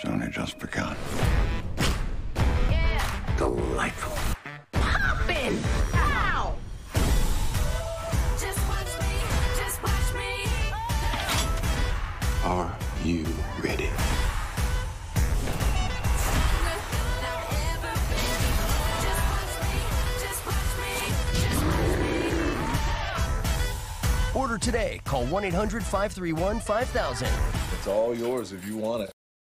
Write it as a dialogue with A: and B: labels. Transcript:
A: It's only just begun.
B: Delightful.
C: Poppin'! Ow!
D: Just watch me, just watch me.
B: Are you ready?
E: Order today. Call 1 800 531 5000.
F: It's all yours if you want it.